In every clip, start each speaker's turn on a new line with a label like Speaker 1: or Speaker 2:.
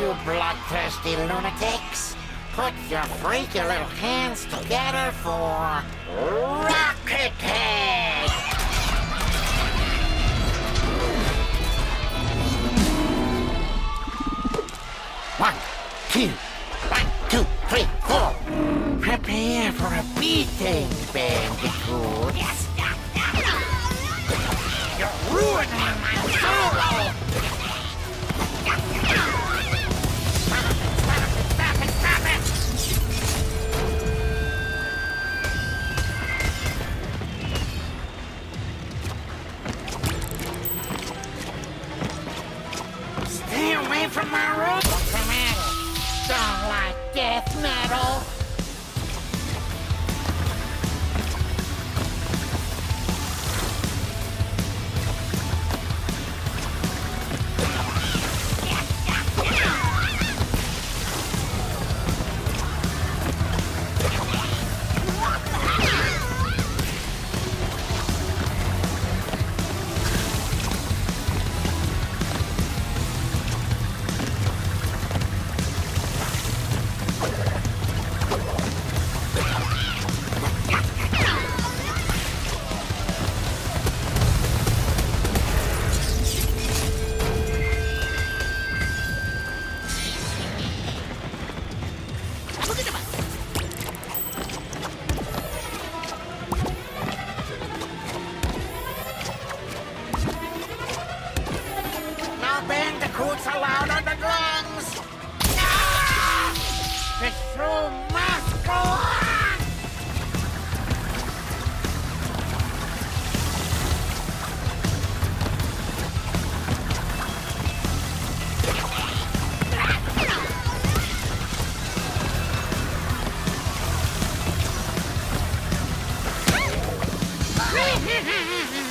Speaker 1: you bloodthirsty lunatics. Put your freaky little hands together for Rocket Head! One, two, one, two, three, four. Prepare for a beating, Bandicoot. You're ruining my solo! From my room! What's the? Don't like death metal? Ha ha ha ha!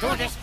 Speaker 1: どうです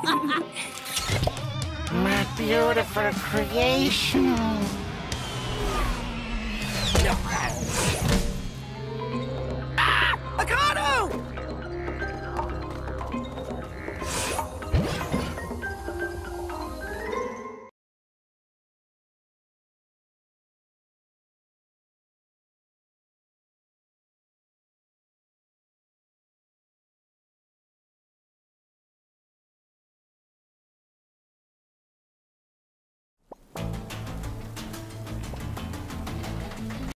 Speaker 1: My beautiful creation.
Speaker 2: Caught